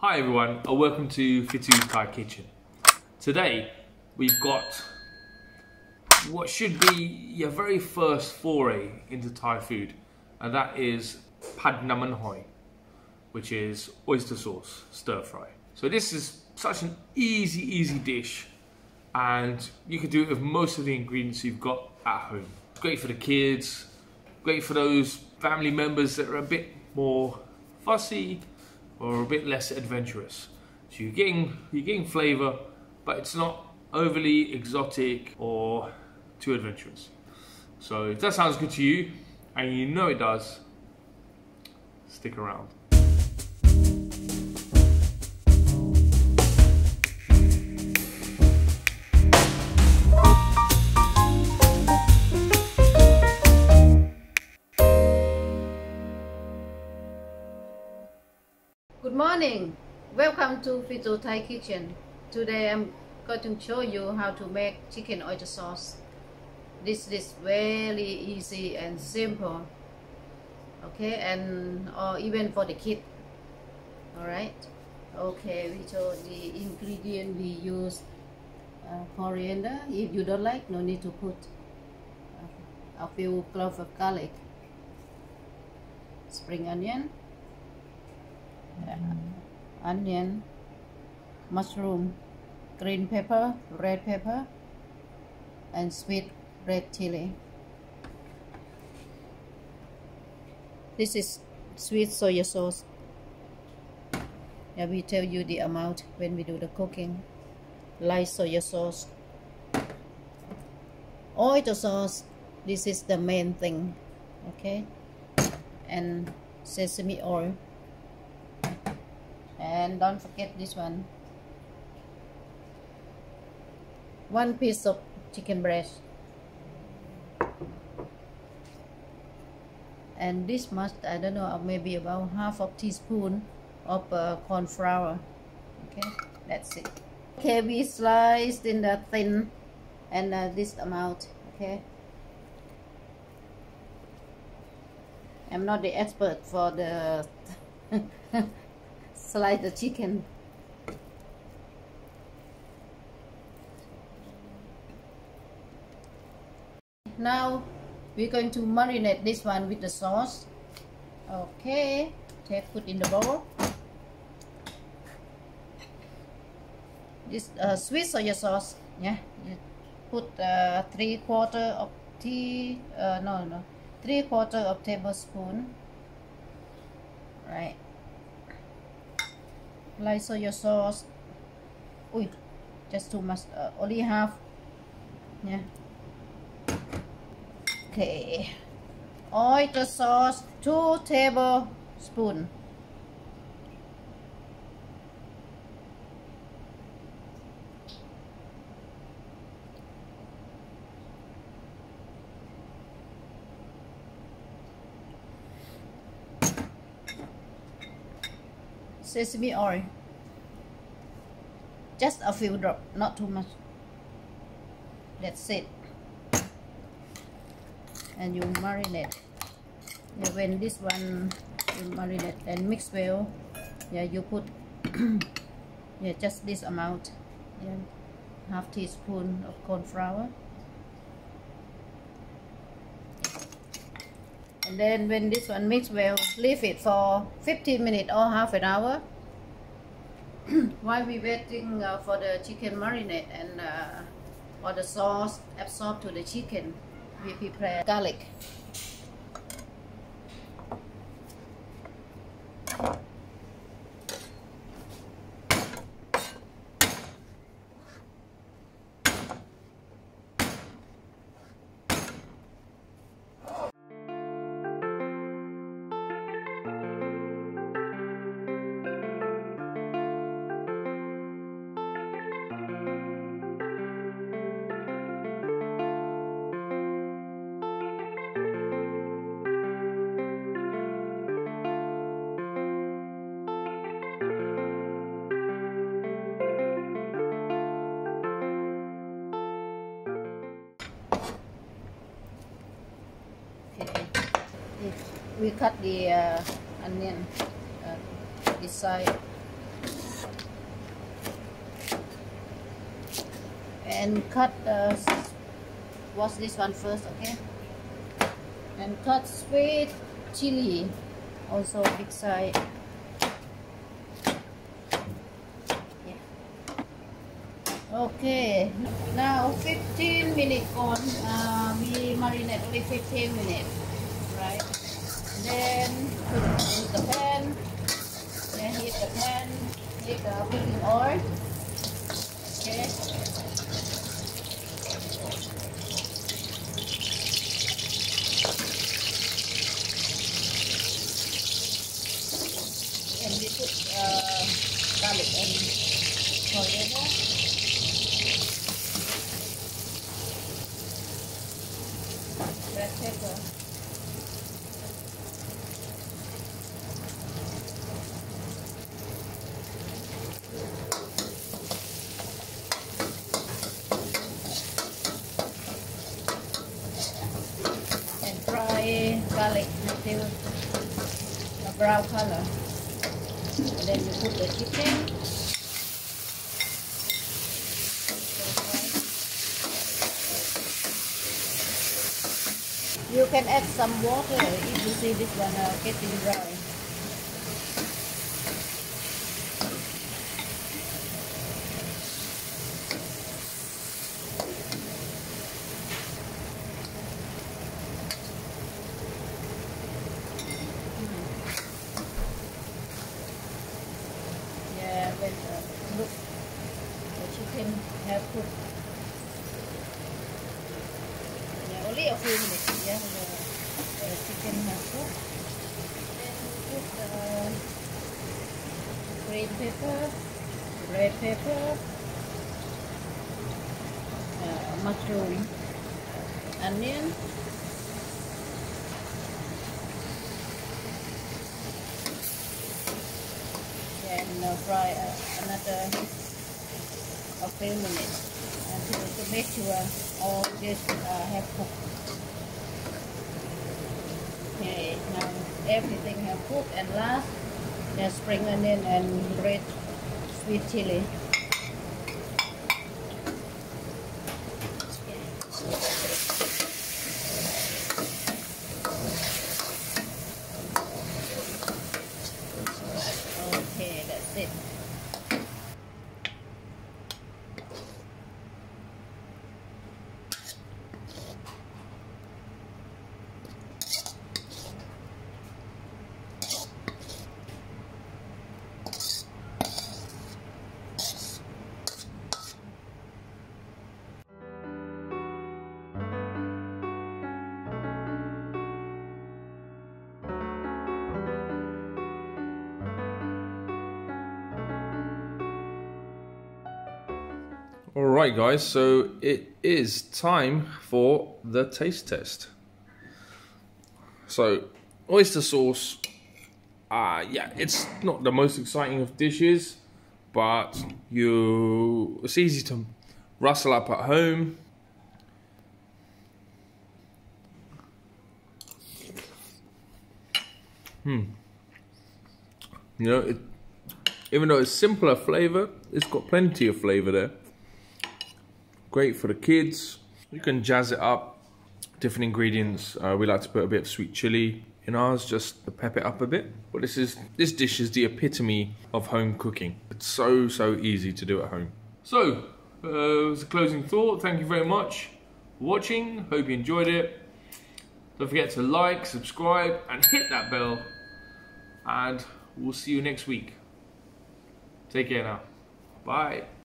Hi everyone, and welcome to Fitous Thai Kitchen. Today we've got what should be your very first foray into Thai food, and that is Pad Namman Hoy, which is oyster sauce stir fry. So this is such an easy, easy dish, and you can do it with most of the ingredients you've got at home. It's great for the kids, great for those family members that are a bit more fussy or a bit less adventurous. So you're getting you're getting flavour, but it's not overly exotic or too adventurous. So if that sounds good to you, and you know it does, stick around. Morning. Welcome to Fito Thai Kitchen. Today I'm going to show you how to make chicken oyster sauce. This is very easy and simple. Okay, and or even for the kid. All right. Okay, we show the ingredient we use. Uh, coriander. If you don't like, no need to put. Uh, a few cloves of garlic. Spring onion onion, mushroom, green pepper, red pepper, and sweet red chili. This is sweet soy sauce. Yeah, we tell you the amount when we do the cooking. Light soy sauce. Oyster sauce. This is the main thing. Okay. And sesame oil and don't forget this one. One piece of chicken breast. And this must I don't know maybe about half of teaspoon of uh, corn flour. Okay that's it. Okay we sliced in the thin and uh, this amount okay? I'm not the expert for the slice the chicken. Now we're going to marinate this one with the sauce. Okay take put in the bowl. This uh, sweet soy sauce. Yeah you put uh, three quarter of tea uh, no no three quarter of tablespoon. Right light soy sauce. Uy, just too much uh, only half. Yeah. Okay. Oyster sauce two tablespoon sesame oil just a few drops not too much. That's it. And you marinate yeah, when this one you marinate and mix well. Yeah you put yeah just this amount. Yeah half teaspoon of corn flour and then when this one mix well leave it for 15 minutes or half an hour. While we waiting uh, for the chicken marinade and uh, or the sauce absorb to the chicken we prepare garlic we cut the uh, onion uh, this side and cut uh, wash this one first okay and cut sweet chili also big side yeah. Okay, now 15 minutes on, uh, we marinate only 15 minutes then in the pan then heat the pan heat the cooking oil. Okay garlic and coriander. Red pepper. And fry garlic until a brown color and then you put the chicken. You can add some water if you see this one uh, getting dry when uh, look the chicken have cooked. Few minutes. Yeah, the, the chicken cooked. Then put the green pepper, red pepper, uh, mushroom, onion. and uh, fry uh, another a few minutes until make sure all this uh, have cooked. Okay, now everything have cooked and last the spring onion and red sweet chili. Alright guys, so it is time for the taste test. So, oyster sauce, uh, yeah, it's not the most exciting of dishes, but you it's easy to rustle up at home. Hmm. You know, it, even though it's simpler flavor, it's got plenty of flavor there. Great for the kids. You can jazz it up. Different ingredients. Uh, we like to put a bit of sweet chili in ours just to pep it up a bit. But this is this dish is the epitome of home cooking. It's so, so easy to do at home. So, uh, as a closing thought, thank you very much for watching. Hope you enjoyed it. Don't forget to like, subscribe, and hit that bell. And we'll see you next week. Take care now. Bye.